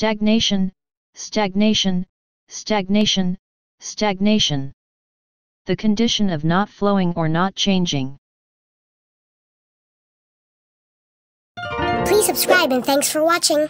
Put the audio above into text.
Stagnation, stagnation, stagnation, stagnation. The condition of not flowing or not changing. Please subscribe and thanks for watching.